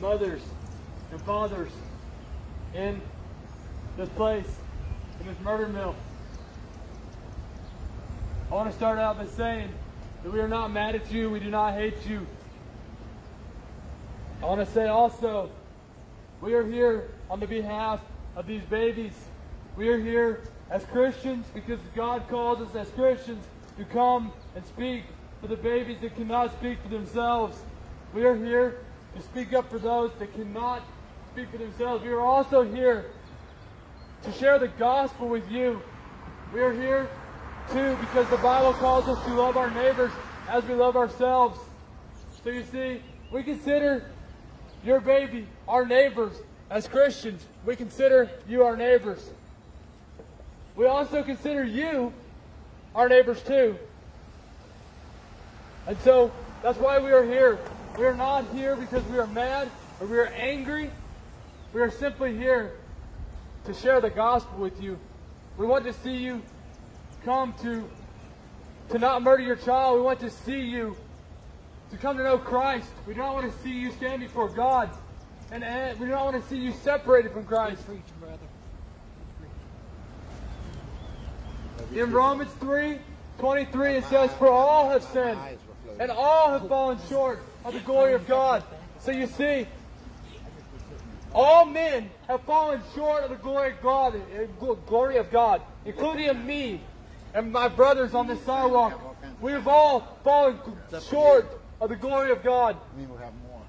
mothers and fathers in this place, in this murder mill. I want to start out by saying that we are not mad at you. We do not hate you. I want to say also, we are here on the behalf of these babies. We are here as Christians because God calls us as Christians to come and speak for the babies that cannot speak for themselves. We are here to speak up for those that cannot speak for themselves. We are also here to share the gospel with you. We are here too because the Bible calls us to love our neighbors as we love ourselves. So you see, we consider your baby our neighbors as Christians. We consider you our neighbors. We also consider you our neighbors too. And so that's why we are here. We are not here because we are mad or we are angry. We are simply here to share the gospel with you. We want to see you come to to not murder your child. We want to see you to come to know Christ. We don't want to see you stand before God. And, and we don't want to see you separated from Christ. Preach, brother. In Romans 3, 23, it says, For all have sinned, and all have fallen short of the glory of God. So you see, all men have fallen short of the glory of God, glory of God, including me and my brothers on this sidewalk. We have all fallen short of the glory of God. We will have more.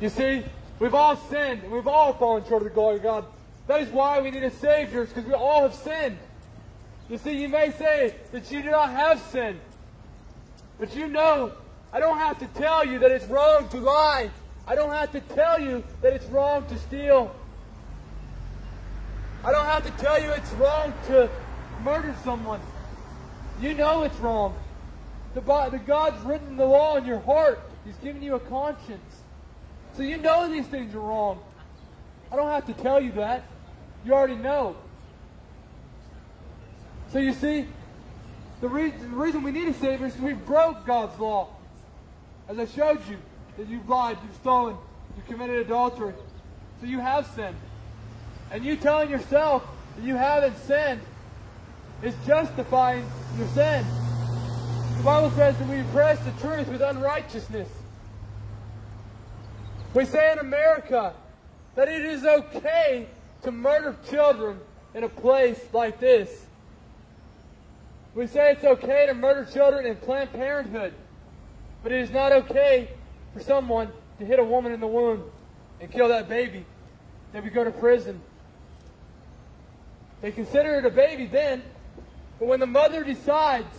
You see, we've all sinned and we've all fallen short of the glory of God. That is why we need a Savior, because we all have sinned. You see, you may say that you do not have sin, but you know, I don't have to tell you that it's wrong to lie. I don't have to tell you that it's wrong to steal. I don't have to tell you it's wrong to murder someone. You know it's wrong. The, the God's written the law in your heart. He's given you a conscience. So you know these things are wrong. I don't have to tell you that. You already know. So you see, the, re the reason we need a Savior is we broke God's law. As I showed you, that you've lied, you've stolen, you've committed adultery. So you have sinned. And you telling yourself that you haven't sinned is justifying your sin. The Bible says that we oppress the truth with unrighteousness. We say in America that it is okay to murder children in a place like this. We say it's okay to murder children in Planned Parenthood, but it is not okay for someone to hit a woman in the womb and kill that baby. Then we go to prison. They consider it a baby then, but when the mother decides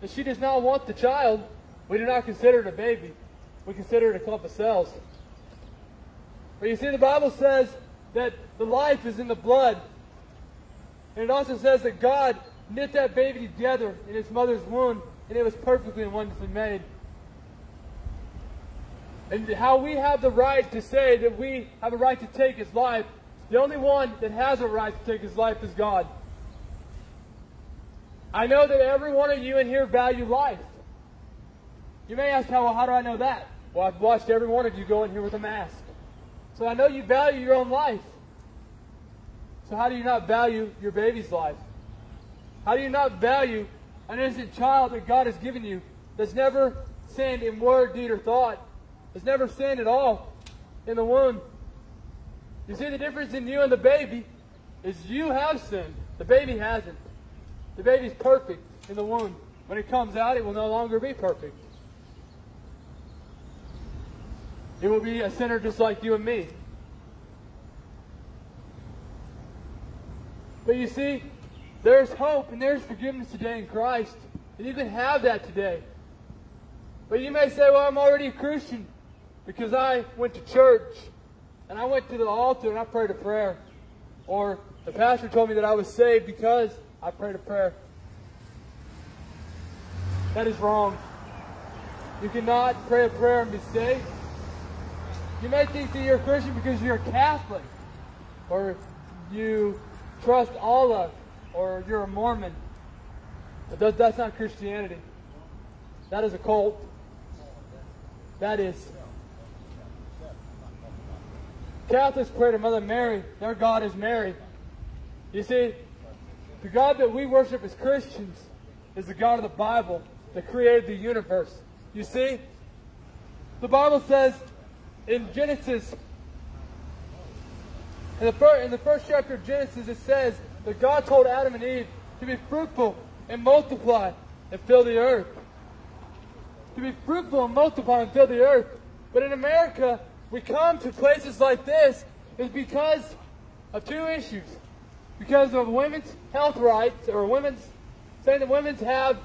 that she does not want the child, we do not consider it a baby. We consider it a clump of cells. But you see, the Bible says that the life is in the blood. And it also says that God knit that baby together in its mother's womb, and it was perfectly and wonderfully made. And how we have the right to say that we have a right to take his life, the only one that has a right to take his life is God. I know that every one of you in here value life. You may ask, how, how do I know that? Well, I've watched every one of you go in here with a mask. So I know you value your own life. So how do you not value your baby's life? How do you not value an innocent child that God has given you that's never sinned in word, deed, or thought? that's never sinned at all in the womb? You see the difference in you and the baby is you have sinned. The baby hasn't. The baby's perfect in the womb. When it comes out, it will no longer be perfect. It will be a sinner just like you and me. But you see, there's hope and there's forgiveness today in Christ. And you can have that today. But you may say, well, I'm already a Christian because I went to church and I went to the altar and I prayed a prayer. Or the pastor told me that I was saved because I prayed a prayer. That is wrong. You cannot pray a prayer and be saved. You may think that you're a Christian because you're a Catholic, or you trust Allah, or you're a Mormon. But that's not Christianity. That is a cult. That is Catholics pray to Mother Mary. Their God is Mary. You see, the God that we worship as Christians is the God of the Bible that created the universe. You see, the Bible says in Genesis, in the, first, in the first chapter of Genesis, it says that God told Adam and Eve to be fruitful and multiply and fill the earth. To be fruitful and multiply and fill the earth. But in America, we come to places like this is because of two issues. Because of women's health rights, or women's saying that women have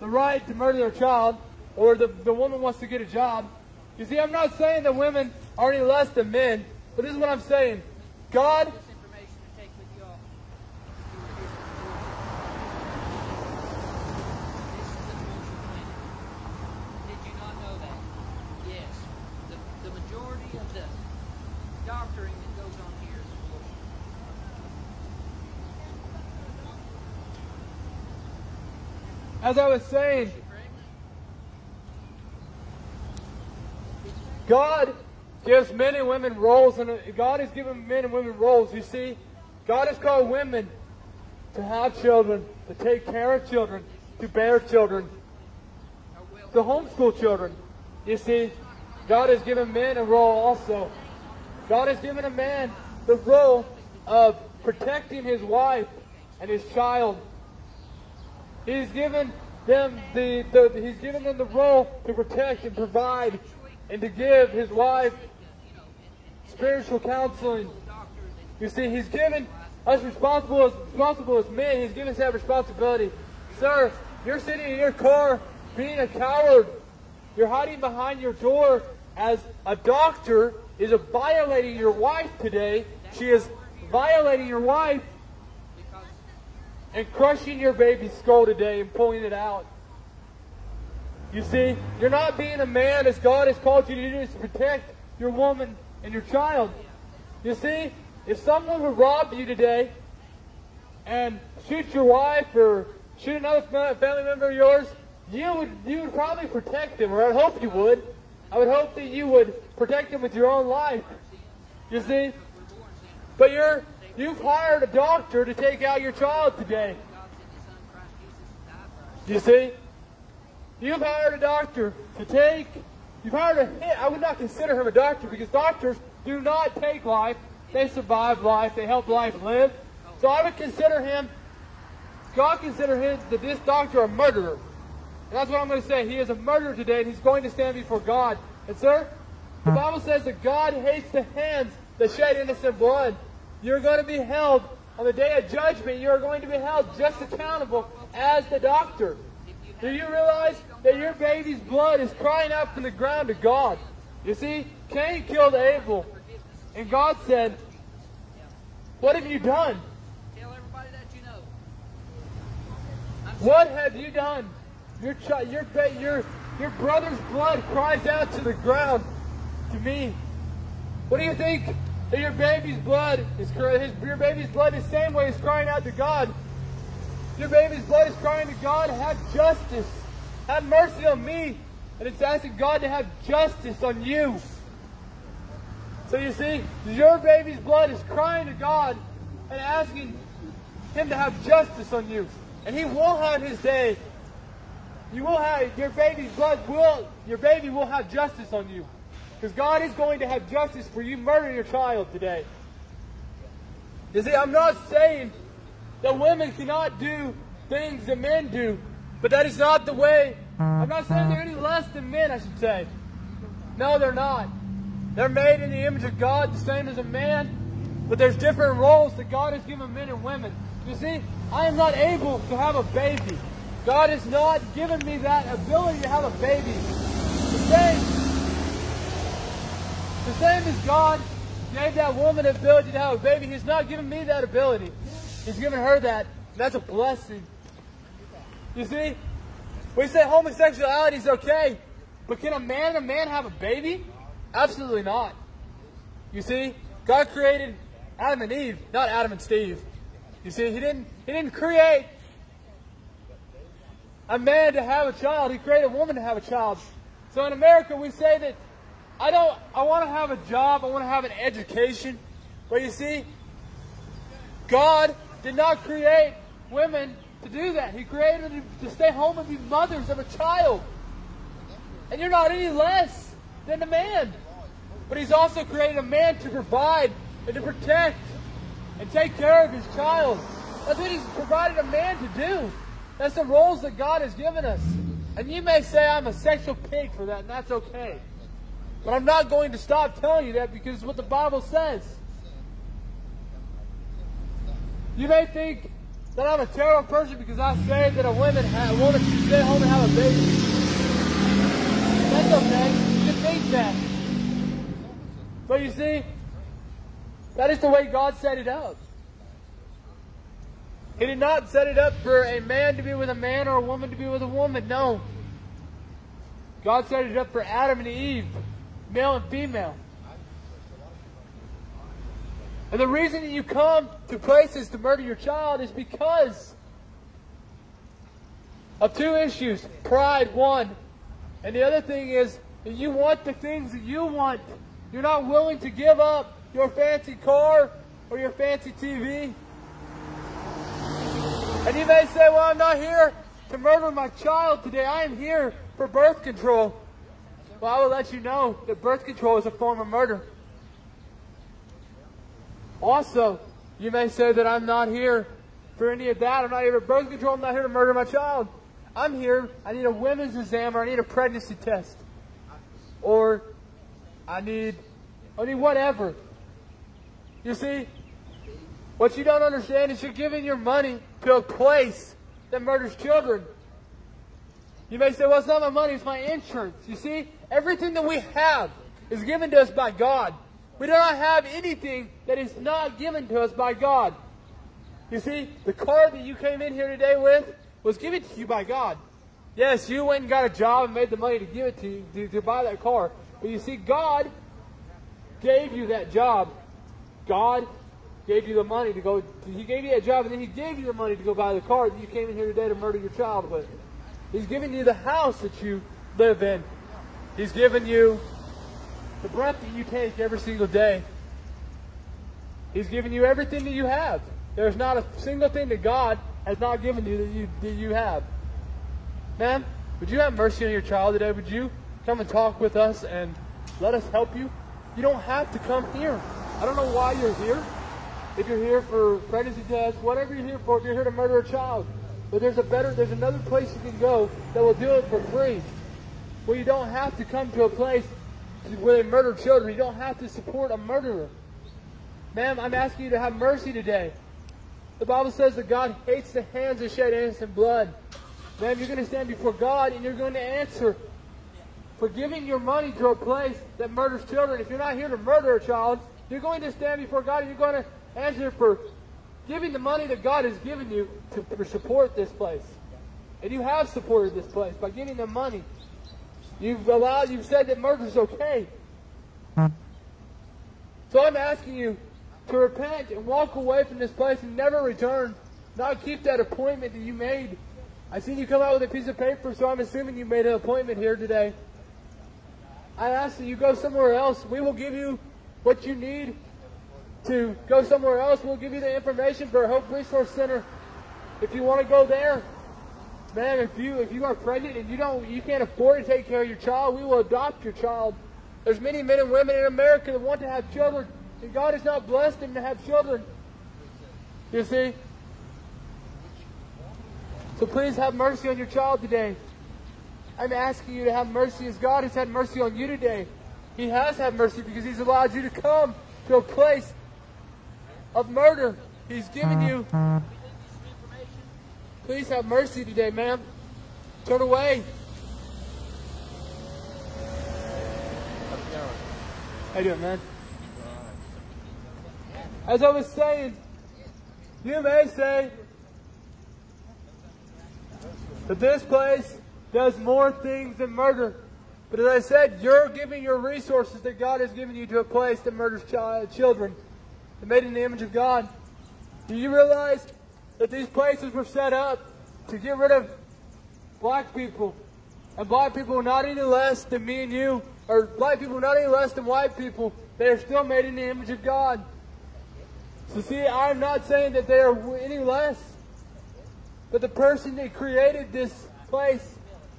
the right to murder their child, or the, the woman wants to get a job. You see, I'm not saying that women are any less than men, but this is what I'm saying. God this information to take with y'all. This is an abortion clinic. Did you not know that? Yes. The, the majority of the doctoring that goes on here is abortion. As I was saying, God gives men and women roles, and God has given men and women roles. You see, God has called women to have children, to take care of children, to bear children, to homeschool children. You see, God has given men a role also. God has given a man the role of protecting his wife and his child. He's given them the, the he's given them the role to protect and provide and to give his wife spiritual counseling. You see, he's given us responsible as responsible as men. He's given us that responsibility. Sir, you're sitting in your car being a coward. You're hiding behind your door as a doctor is violating your wife today. She is violating your wife and crushing your baby's skull today and pulling it out. You see, you're not being a man as God has called you to do is to protect your woman and your child. You see, if someone would rob you today and shoot your wife or shoot another family member of yours, you would you would probably protect them, or I hope you would. I would hope that you would protect them with your own life. You see, but you're you've hired a doctor to take out your child today. God sent His Son Christ Jesus to die for us. You see? You've hired a doctor to take, you've hired a, I would not consider him a doctor because doctors do not take life. They survive life. They help life live. So I would consider him, God consider him, that this doctor a murderer. And that's what I'm going to say. He is a murderer today and he's going to stand before God. And sir, the hmm. Bible says that God hates the hands that shed innocent blood. You're going to be held on the day of judgment. You are going to be held just accountable as the doctor. Do you realize that your baby's blood is crying out from the ground to God? You see, Cain killed Abel, and God said, What have you done? Tell everybody that you know. What have you done? Your your your your brother's blood cries out to the ground to me. What do you think that your baby's blood is his your baby's blood the same way is crying out to God? Your baby's blood is crying to God, have justice. Have mercy on me. And it's asking God to have justice on you. So you see, your baby's blood is crying to God and asking Him to have justice on you. And He will have His day. You will have, your baby's blood will, your baby will have justice on you. Because God is going to have justice for you murdering your child today. You see, I'm not saying that women cannot do things that men do, but that is not the way. I'm not saying they're any less than men, I should say. No, they're not. They're made in the image of God, the same as a man, but there's different roles that God has given men and women. You see, I am not able to have a baby. God has not given me that ability to have a baby. Same, the same as God gave that woman the ability to have a baby, He's not giving me that ability. He's giving her that. That's a blessing. You see? We say homosexuality is okay, but can a man and a man have a baby? Absolutely not. You see? God created Adam and Eve, not Adam and Steve. You see, He didn't He didn't create a man to have a child. He created a woman to have a child. So in America we say that I don't, I want to have a job, I want to have an education. But you see, God did not create women to do that. He created them to stay home and be mothers of a child. And you're not any less than a man. But He's also created a man to provide and to protect and take care of his child. That's what He's provided a man to do. That's the roles that God has given us. And you may say I'm a sexual pig for that, and that's okay. But I'm not going to stop telling you that because it's what the Bible says. You may think that I'm a terrible person because I say that a woman, a woman should stay home and have a baby. That's okay. You can think that. But you see, that is the way God set it up. He did not set it up for a man to be with a man or a woman to be with a woman. No. God set it up for Adam and Eve, male and female. And the reason that you come to places to murder your child is because of two issues. Pride, one. And the other thing is that you want the things that you want. You're not willing to give up your fancy car or your fancy TV. And you may say, well, I'm not here to murder my child today. I am here for birth control. Well, I will let you know that birth control is a form of murder. Also, you may say that I'm not here for any of that. I'm not here for birth control. I'm not here to murder my child. I'm here. I need a women's exam or I need a pregnancy test. Or I need, I need whatever. You see, what you don't understand is you're giving your money to a place that murders children. You may say, well, it's not my money, it's my insurance. You see, everything that we have is given to us by God. We do not have anything that is not given to us by God. You see, the car that you came in here today with was given to you by God. Yes, you went and got a job and made the money to give it to you, to, to buy that car. But you see, God gave you that job. God gave you the money to go, He gave you that job, and then He gave you the money to go buy the car that you came in here today to murder your child with. He's given you the house that you live in. He's given you the breath that you take every single day. He's given you everything that you have. There's not a single thing that God has not given you that you, that you have. Man, would you have mercy on your child today? Would you come and talk with us and let us help you? You don't have to come here. I don't know why you're here. If you're here for pregnancy tests, whatever you're here for, if you're here to murder a child. But there's a better, there's another place you can go that will do it for free. Where you don't have to come to a place where they murder children. You don't have to support a murderer. Ma'am, I'm asking you to have mercy today. The Bible says that God hates the hands that shed innocent blood. Ma'am, you're going to stand before God and you're going to answer for giving your money to a place that murders children. If you're not here to murder a child, you're going to stand before God and you're going to answer for giving the money that God has given you to, support this place. And you have supported this place by giving them money. You've allowed, you've said that murder is okay. So I'm asking you to repent and walk away from this place and never return. Not keep that appointment that you made. I seen you come out with a piece of paper, so I'm assuming you made an appointment here today. I ask that you go somewhere else. We will give you what you need to go somewhere else. We'll give you the information for a Hope Resource Center. If you want to go there, man, if you if you are pregnant and you don't you can't afford to take care of your child, we will adopt your child. There's many men and women in America that want to have children, and God has not blessed them to have children. You see? So please have mercy on your child today. I'm asking you to have mercy as God has had mercy on you today. He has had mercy because He's allowed you to come to a place of murder. He's given you. Uh-huh. Please have mercy today, ma'am. Turn away. How you doing, man? As I was saying, you may say that this place does more things than murder. But as I said, you're giving your resources that God has given you to a place that murders child, children and made in the image of God. Do you realize that these places were set up to get rid of black people? And black people not any less than me and you. or black people not any less than white people. They are still made in the image of God. So see, I'm not saying that they are any less, but the person that created this place,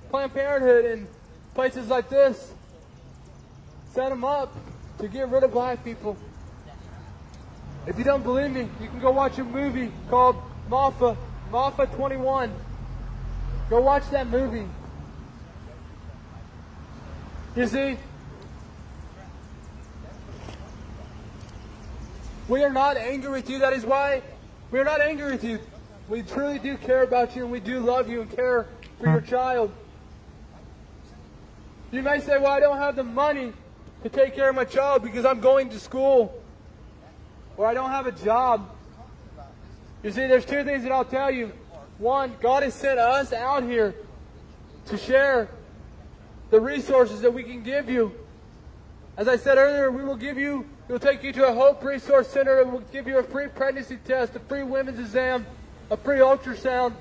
Planned Parenthood and places like this, set them up to get rid of black people. If you don't believe me, you can go watch a movie called Maafa, Maafa 21. Go watch that movie. You see, we are not angry with you. That is why we are not angry with you. We truly do care about you and we do love you and care for your child. You may say, well, I don't have the money to take care of my child because I'm going to school or I don't have a job. You see, there's two things that I'll tell you. One, God has sent us out here to share the resources that we can give you. As I said earlier, we will give you, we'll take you to a Hope Resource Center and we'll give you a free pregnancy test, a free women's exam, a free ultrasound.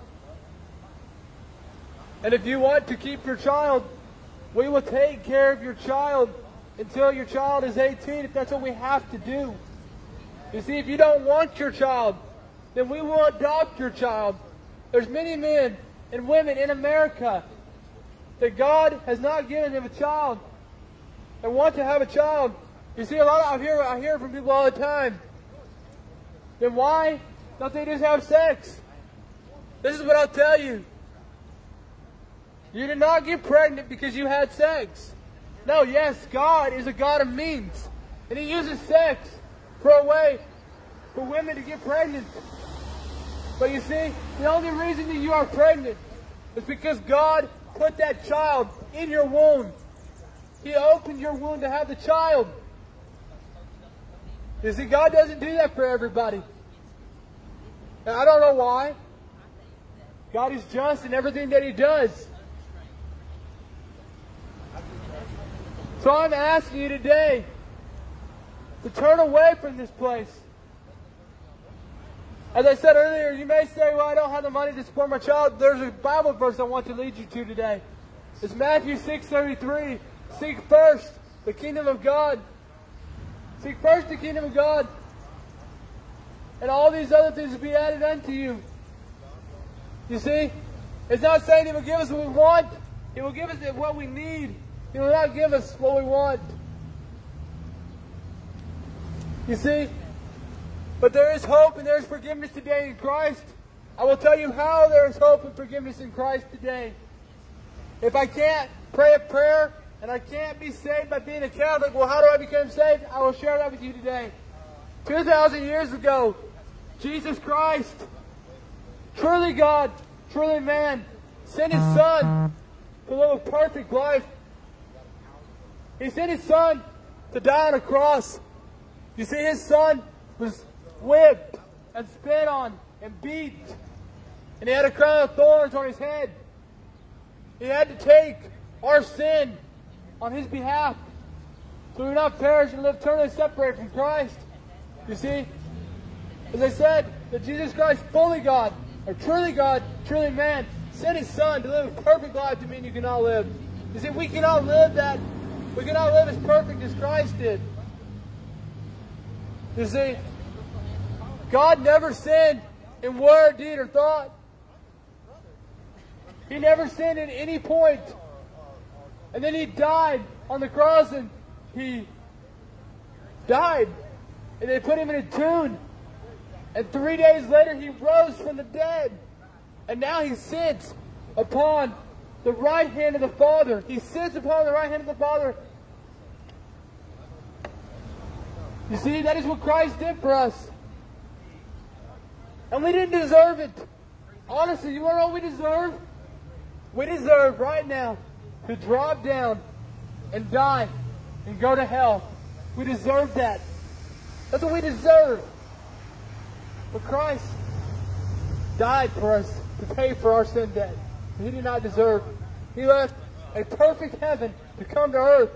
And if you want to keep your child, we will take care of your child until your child is 18 if that's what we have to do. You see, if you don't want your child, then we will adopt your child. There's many men and women in America that God has not given them a child and want to have a child. You see, a lot of, I hear, I hear from people all the time. Then why don't they just have sex? This is what I'll tell you. You did not get pregnant because you had sex. No, yes, God is a God of means. And He uses sex for a way for women to get pregnant. But you see, the only reason that you are pregnant is because God put that child in your womb. He opened your womb to have the child. You see, God doesn't do that for everybody. And I don't know why. God is just in everything that He does. So I'm asking you today to turn away from this place. As I said earlier, you may say, well, I don't have the money to support my child. There's a Bible verse I want to lead you to today. It's Matthew 6.33. Seek first the kingdom of God. Seek first the kingdom of God. And all these other things will be added unto you. You see? It's not saying He will give us what we want. He will give us what we need. He will not give us what we want. You see? But there is hope and there is forgiveness today in Christ. I will tell you how there is hope and forgiveness in Christ today. If I can't pray a prayer and I can't be saved by being a Catholic, well, how do I become saved? I will share that with you today. 2,000 years ago, Jesus Christ, truly God, truly man, sent his son to live a perfect life. He sent his son to die on a cross. You see, his son was whipped and spit on and beat. And he had a crown of thorns on his head. He had to take our sin on his behalf. So we would not perish and live eternally separated from Christ. You see? As I said, that Jesus Christ, fully God, or truly God, truly man, sent his son to live a perfect life to mean you cannot live. You see, we cannot live that. We cannot live as perfect as Christ did. You see, God never sinned in word, deed, or thought. He never sinned at any point. And then he died on the cross and he died. And they put him in a tomb. And three days later he rose from the dead. And now he sits upon the right hand of the Father. He sits upon the right hand of the Father. You see, that is what Christ did for us. And we didn't deserve it. Honestly, you know what we deserve? We deserve right now to drop down and die and go to hell. We deserve that. That's what we deserve. But Christ died for us to pay for our sin debt. He did not deserve. He left a perfect heaven to come to earth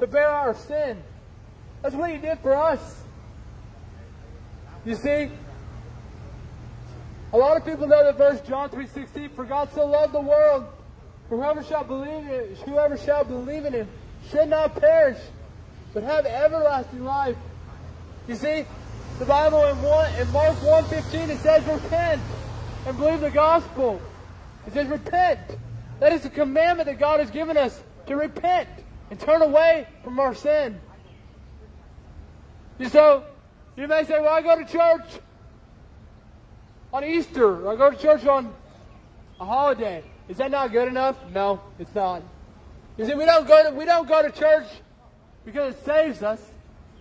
to bear our sin. That's what he did for us. You see, a lot of people know the verse John 3.16, For God so loved the world, for whoever shall believe whoever shall believe in him should not perish, but have everlasting life. You see, the Bible in, one, in Mark 1.15, it says repent and believe the gospel. It says repent. That is the commandment that God has given us to repent and turn away from our sin. And so, you may say, well, I go to church on Easter. Or I go to church on a holiday. Is that not good enough? No, it's not. You see, we don't go to, we don't go to church because it saves us.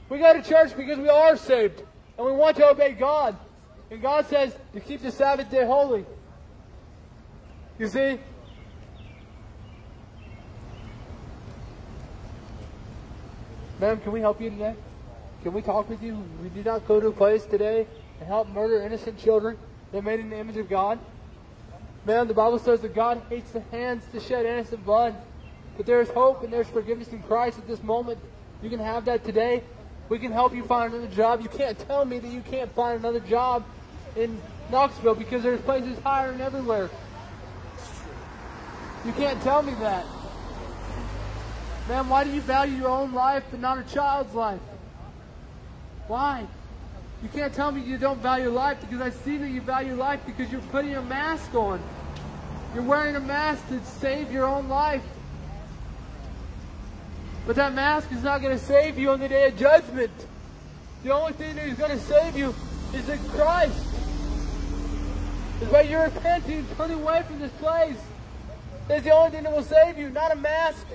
We go to church because we are saved and we want to obey God. And God says to keep the Sabbath day holy. You see? Ma'am, can we help you today? Can we talk with you? We did not go to a place today and help murder innocent children. They're made in the image of God. Man, the Bible says that God hates the hands to shed innocent blood. But there is hope and there's forgiveness in Christ at this moment. You can have that today. We can help you find another job. You can't tell me that you can't find another job in Knoxville because there's places hiring everywhere. You can't tell me that. Man, why do you value your own life but not a child's life? Why? You can't tell me you don't value life because I see that you value life because you're putting a mask on. You're wearing a mask to save your own life. But that mask is not going to save you on the day of judgment. The only thing that is going to save you is in Christ. It's by your repenting and turning away from this place. That's the only thing that will save you, not a mask.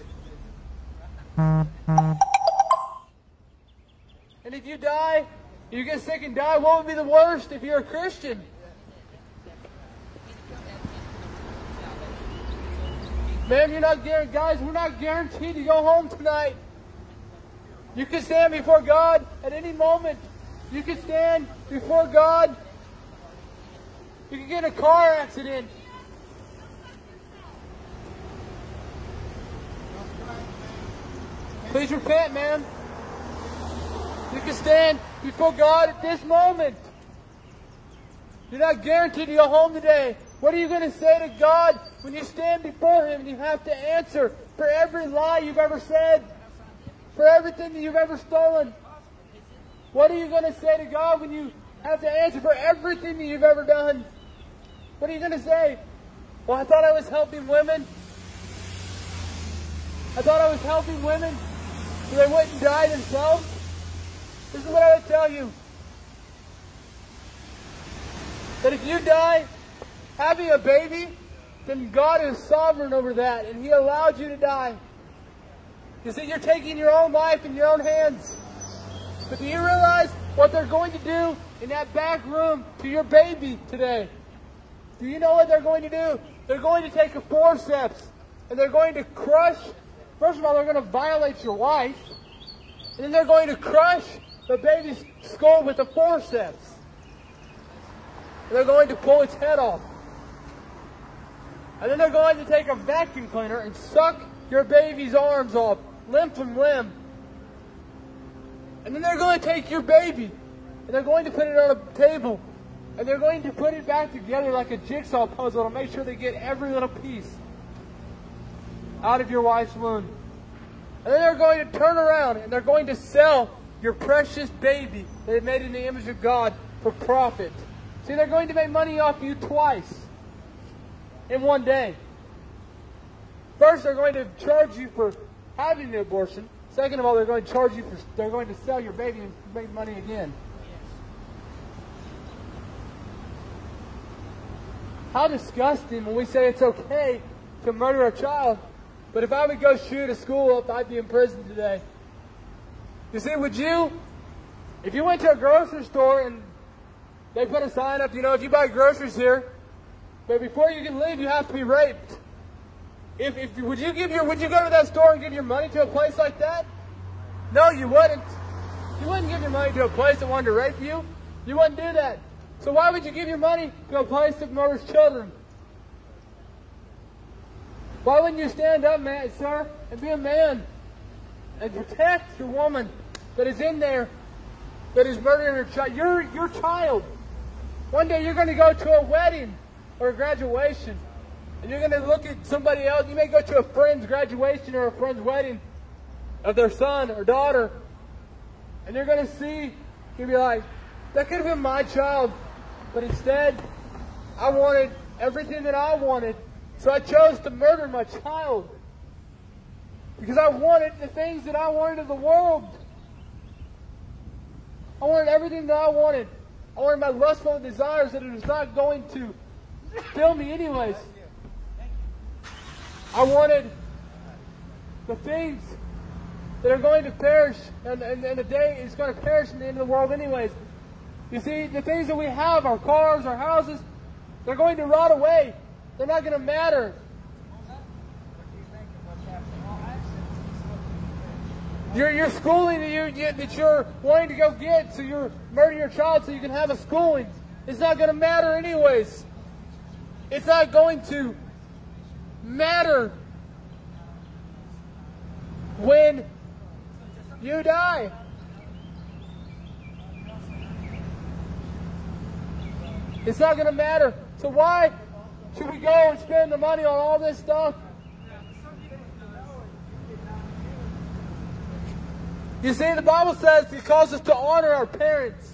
You die, you get sick and die, what would be the worst if you're a Christian? Man, you're not guaranteed, guys, we're not guaranteed to go home tonight. You can stand before God at any moment. You can stand before God. You can get in a car accident. Please repent, man. You can stand before God at this moment. You're not guaranteed go home today. What are you going to say to God when you stand before Him and you have to answer for every lie you've ever said, for everything that you've ever stolen? What are you going to say to God when you have to answer for everything that you've ever done? What are you going to say? Well, I thought I was helping women. I thought I was helping women so they wouldn't die themselves. This is what I would tell you. That if you die having a baby, then God is sovereign over that, and He allowed you to die. You see, you're taking your own life in your own hands. But do you realize what they're going to do in that back room to your baby today? Do you know what they're going to do? They're going to take a forceps, and they're going to crush. First of all, they're going to violate your wife, and then they're going to crush the baby's skull with a forceps. And they're going to pull its head off. And then they're going to take a vacuum cleaner and suck your baby's arms off, limb from limb. And then they're going to take your baby and they're going to put it on a table and they're going to put it back together like a jigsaw puzzle to make sure they get every little piece out of your wife's womb. And then they're going to turn around and they're going to sell your precious baby they made in the image of God for profit. See, they're going to make money off you twice in one day. First, they're going to charge you for having the abortion. Second of all, they're going to charge you for, they're going to sell your baby and make money again. How disgusting when we say it's okay to murder a child, but if I would go shoot a school up, I'd be in prison today. You see, would you, if you went to a grocery store and they put a sign up, you know, if you buy groceries here, but before you can leave, you have to be raped. If, if would you give your would you go to that store and give your money to a place like that? No, you wouldn't. You wouldn't give your money to a place that wanted to rape you. You wouldn't do that. So why would you give your money to a place that murders children? Why wouldn't you stand up, man, sir, and be a man and protect your woman that is in there that is murdering her child? Your your child. One day you're going to go to a wedding or a graduation, and you're going to look at somebody else. You may go to a friend's graduation or a friend's wedding, of their son or daughter. And you're going to see, you'll be like, that could have been my child. But instead, I wanted everything that I wanted. So I chose to murder my child. Because I wanted the things that I wanted of the world. I wanted everything that I wanted. I wanted my lustful desires that it was not going to fill me anyways. I wanted the things that are going to perish, and, and, and the day is going to perish in the end of the world anyways. You see, the things that we have, our cars, our houses, they're going to rot away. They're not going to matter. Your, schooling that, you, you, that you're wanting to go get, so you're murdering your child so you can have a schooling, it's not going to matter anyways. It's not going to matter when you die. It's not going to matter. So why should we go and spend the money on all this stuff? You see, the Bible says it calls us to honor our parents.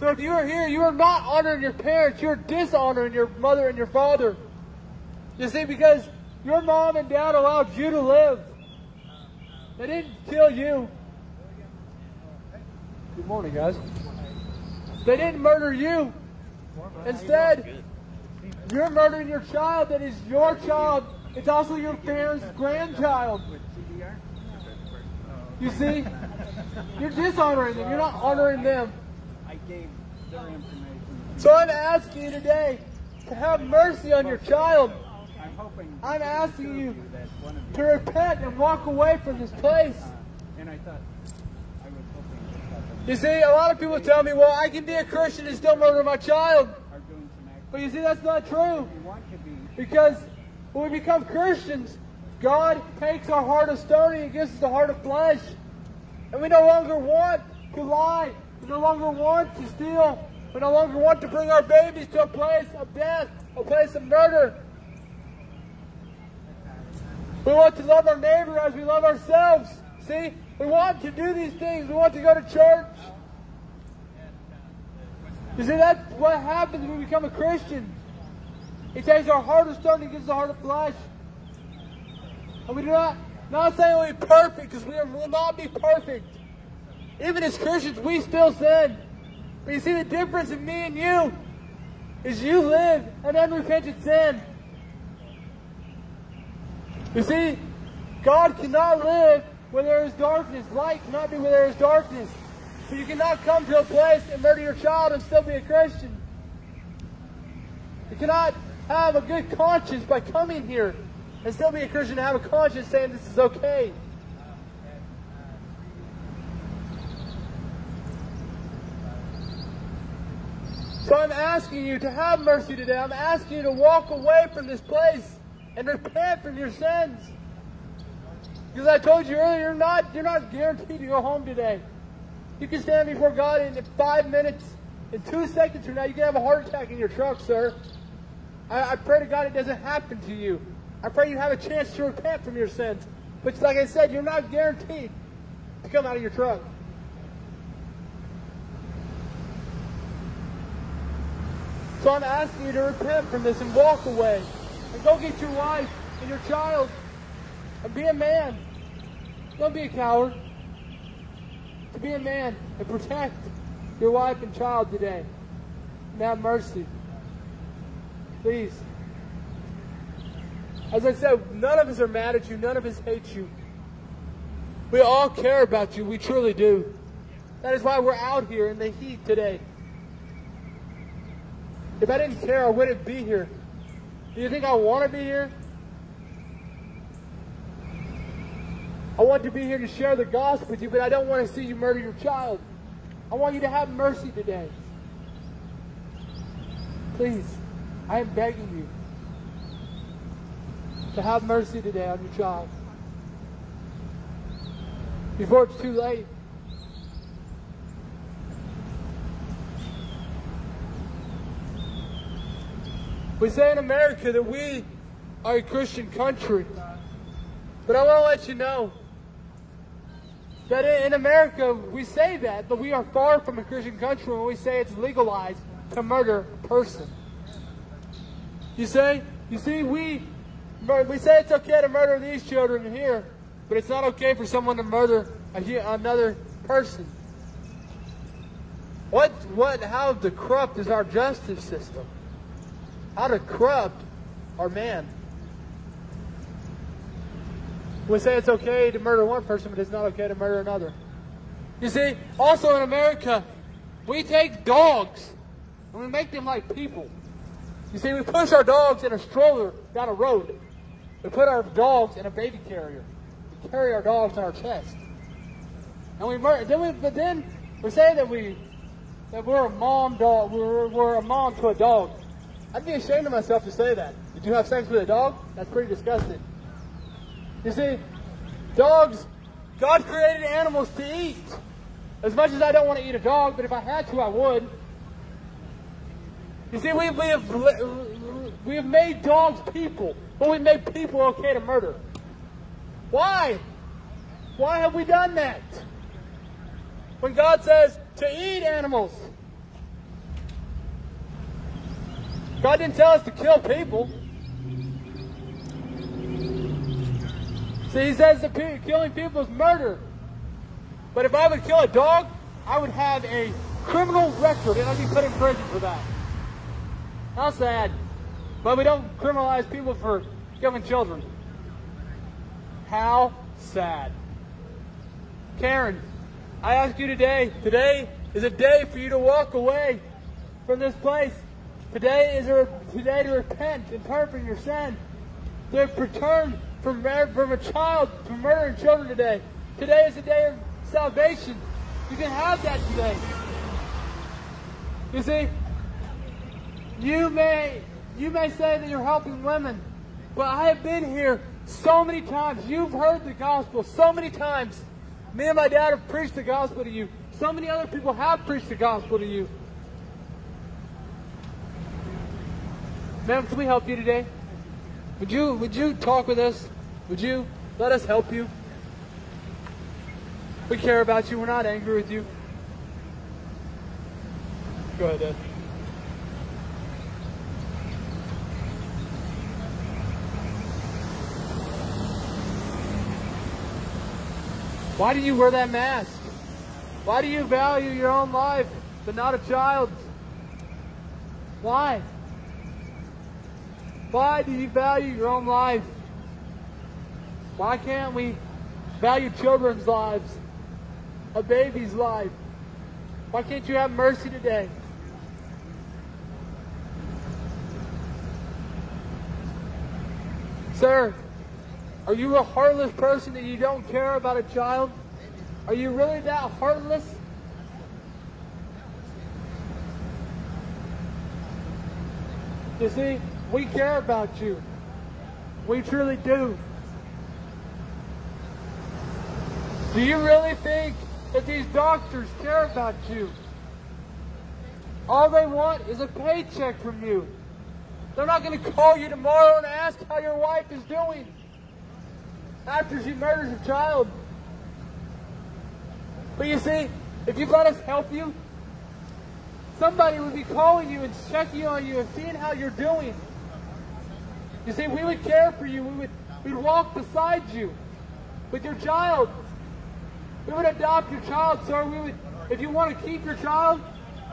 So if you are here, you are not honoring your parents, you're dishonoring your mother and your father. You see, because your mom and dad allowed you to live. They didn't kill you. Good morning, guys. They didn't murder you. Instead, you're murdering your child that is your child. It's also your parents' grandchild. You see? You're dishonoring them. You're not honoring them. I gave their information. So I'm asking you today to have mercy on your child. I'm hoping. I'm asking you that one of you. to repent and walk away from this place. Uh, and I thought I was hoping that that You see, a lot of people tell me, well, I can be a Christian and still murder my child. are doing some act. But you see, that's not true. We want to be. Because when we become Christians, God takes our heart of stone and He gives us a heart of flesh. And we no longer want to lie. We no longer want to steal. We no longer want to bring our babies to a place of death, a place of murder. We want to love our neighbor as we love ourselves. See? We want to do these things. We want to go to church. You see, that's what happens when we become a Christian. He takes our heart of stone and gives us a heart of flesh. And we do not, not saying we'll be perfect, because we will not be perfect. Even as Christians, we still sin. But you see, the difference in me and you is you live an unrepentant sin. You see, God cannot live where there is darkness. Light cannot be where there is darkness. So you cannot come to a place and murder your child and still be a Christian. You cannot have a good conscience by coming here and still be a Christian and have a conscience saying this is okay. So I'm asking you to have mercy today. I'm asking you to walk away from this place and repent from your sins. Because I told you earlier, you're not, you're not guaranteed to go home today. You can stand before God in five minutes, in two seconds from now, you can have a heart attack in your truck, sir. I, I pray to God it doesn't happen to you. I pray you have a chance to repent from your sins. But like I said, you're not guaranteed to come out of your truck. So I'm asking you to repent from this and walk away. And go get your wife and your child. And be a man. Don't be a coward. To be a man and protect your wife and child today. And have mercy. Please. As I said, none of us are mad at you. None of us hate you. We all care about you. We truly do. That is why we're out here in the heat today. If I didn't care, I wouldn't be here. Do you think I want to be here? I want to be here to share the gospel with you, but I don't want to see you murder your child. I want you to have mercy today. Please, I am begging you to have mercy today on your child. Before it's too late. We say in America that we are a Christian country. But I want to let you know that in America we say that, but we are far from a Christian country when we say it's legalized to murder a person. You say, you see, we we say it's okay to murder these children here, but it's not okay for someone to murder another person. What, what, how corrupt is our justice system? How to corrupt our man? We say it's okay to murder one person, but it's not okay to murder another. You see, also in America, we take dogs and we make them like people. You see, we push our dogs in a stroller down a road. We put our dogs in a baby carrier. We carry our dogs on our chest. And we murder. Then we, but then we say that we that we're a mom dog. We're, we're a mom to a dog. I'd be ashamed of myself to say that. Did you have sex with a dog? That's pretty disgusting. You see, dogs, God created animals to eat. As much as I don't want to eat a dog, but if I had to, I would. You see, we, we, have, we have made dogs people, but we made people okay to murder. Why? Why have we done that? When God says to eat animals, God didn't tell us to kill people. See, he says that killing people is murder. But if I would kill a dog, I would have a criminal record and I'd be put in prison for that. How sad. But we don't criminalize people for killing children. How sad. Karen, I ask you today, today is a day for you to walk away from this place. Today is a today to repent and turn from your sin. To return from, from a child, from murdering children today. Today is a day of salvation. You can have that today. You see, you may you may say that you're helping women, but I have been here so many times. You've heard the gospel so many times. Me and my dad have preached the gospel to you. So many other people have preached the gospel to you. Ma'am, can we help you today? Would you would you talk with us? Would you let us help you? We care about you. We're not angry with you. Go ahead, Dad. Why do you wear that mask? Why do you value your own life but not a child's? Why? Why do you value your own life? Why can't we value children's lives? A baby's life? Why can't you have mercy today? Sir, are you a heartless person that you don't care about a child? Are you really that heartless? You see, we care about you. We truly do. Do you really think that these doctors care about you? All they want is a paycheck from you. They're not going to call you tomorrow and ask how your wife is doing after she murders a child. But you see, if you let us help you, somebody would be calling you and checking on you and seeing how you're doing. You see, we would care for you. We would we'd walk beside you with your child. We would adopt your child, sir. We would, if you want to keep your child,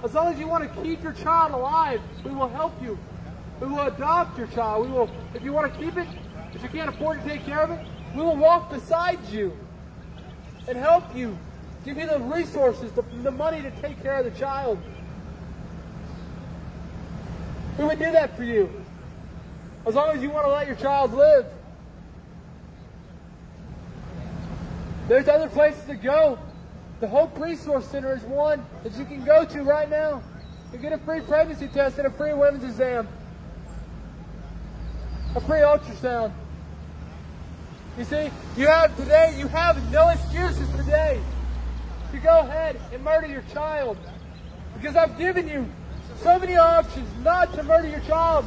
as long as you want to keep your child alive, we will help you. We will adopt your child. We will, if you want to keep it, if you can't afford to take care of it, we will walk beside you and help you. Give you the resources, the, the money to take care of the child. We would do that for you. As long as you want to let your child live. There's other places to go. The Hope Resource Center is one that you can go to right now. to get a free pregnancy test and a free women's exam. A free ultrasound. You see, you have today, you have no excuses today to go ahead and murder your child. Because I've given you so many options not to murder your child.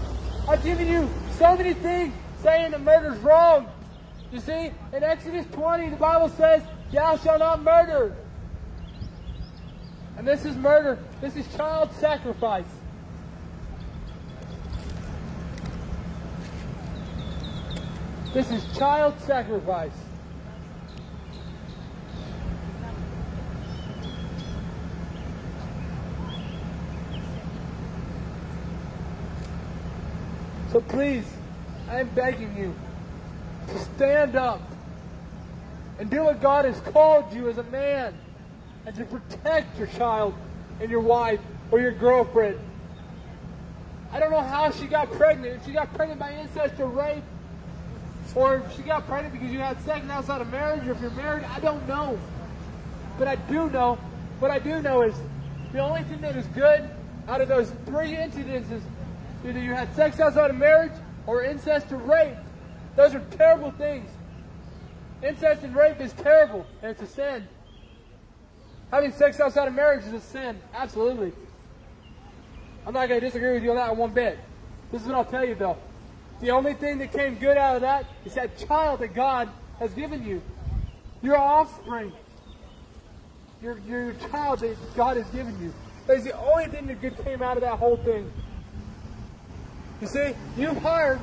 I've given you so many things saying that murder's wrong. You see, in Exodus 20, the Bible says Thou shalt not murder. And this is murder. This is child sacrifice. This is child sacrifice. So please, I am begging you to stand up and do what God has called you as a man and to protect your child and your wife or your girlfriend. I don't know how she got pregnant. If she got pregnant by incest or rape, or if she got pregnant because you had sex outside of marriage, or if you're married, I don't know. But I do know, what I do know is the only thing that is good out of those three incidences, is either you had sex outside of marriage or incest or rape, those are terrible things. Incest and rape is terrible, and it's a sin. Having sex outside of marriage is a sin, absolutely. I'm not going to disagree with you on that one bit. This is what I'll tell you though. The only thing that came good out of that is that child that God has given you. Your offspring. Your, your child that God has given you. That is the only thing that good came out of that whole thing. You see, you've hired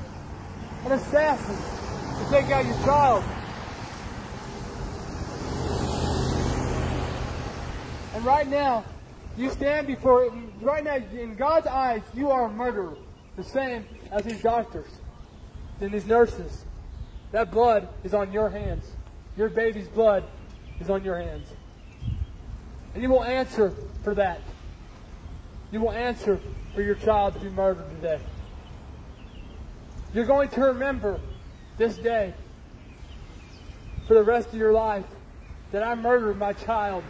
an assassin to take out your child. And right now, you stand before, right now, in God's eyes, you are a murderer. The same as these doctors and these nurses. That blood is on your hands. Your baby's blood is on your hands. And you will answer for that. You will answer for your child to be murdered today. You're going to remember this day for the rest of your life that I murdered my child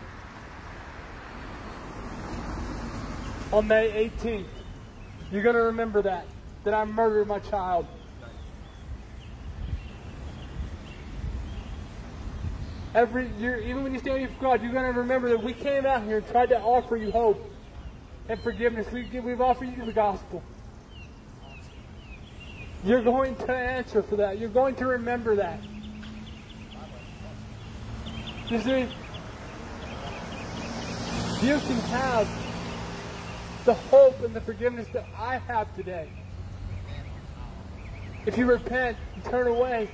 on May 18th. You're going to remember that, that I murdered my child. Every year, even when you stand before God, you're going to remember that we came out here and tried to offer you hope and forgiveness. We, we've offered you the gospel. You're going to answer for that. You're going to remember that. You see, you can have the hope and the forgiveness that I have today. If you repent and turn away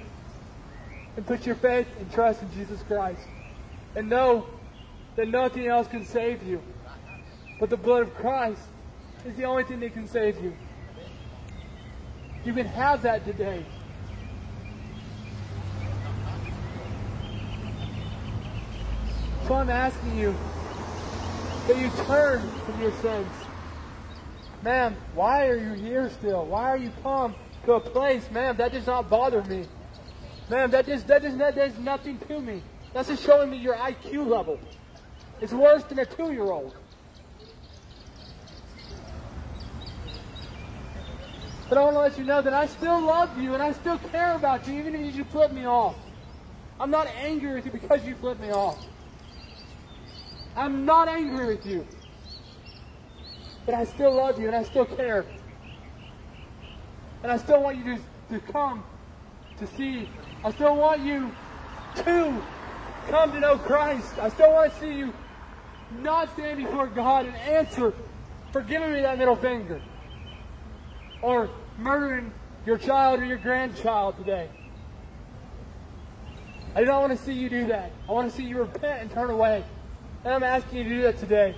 and put your faith and trust in Jesus Christ and know that nothing else can save you but the blood of Christ is the only thing that can save you. You can have that today. So I'm asking you that you turn from your sins. Ma'am, why are you here still? Why are you come to a place, ma'am, that does not bother me. Ma'am, that just that does that does nothing to me. That's just showing me your IQ level. It's worse than a two-year-old. But I want to let you know that I still love you and I still care about you, even if you flip me off. I'm not angry with you because you flipped me off. I'm not angry with you. But I still love you and I still care. And I still want you to, to come to see. I still want you to come to know Christ. I still want to see you not stand before God and answer for giving me that middle finger. Or murdering your child or your grandchild today. I do not want to see you do that. I want to see you repent and turn away. And I'm asking you to do that today.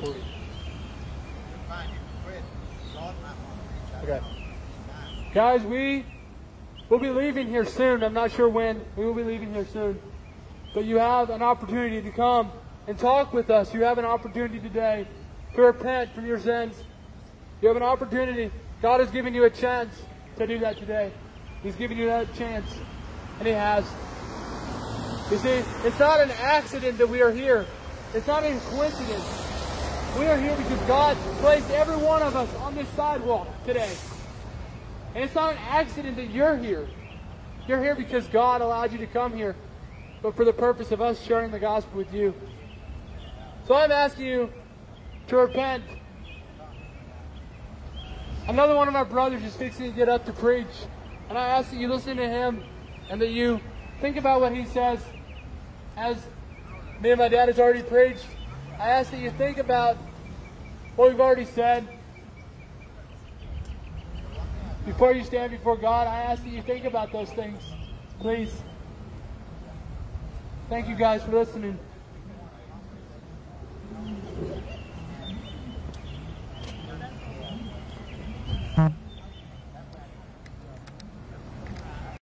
1040. Okay. Guys, we will be leaving here soon. I'm not sure when. We will be leaving here soon. But you have an opportunity to come and talk with us. You have an opportunity today to repent from your sins. You have an opportunity. God has given you a chance to do that today. He's given you that chance. And He has. You see, it's not an accident that we are here. It's not a coincidence. We are here because God placed every one of us on this sidewalk today. And it's not an accident that you're here. You're here because God allowed you to come here, but for the purpose of us sharing the gospel with you. So I'm asking you to repent. Another one of our brothers is fixing to get up to preach. And I ask that you listen to him and that you think about what he says. As me and my dad has already preached, I ask that you think about what we've already said. Before you stand before God, I ask that you think about those things, please. Thank you guys for listening.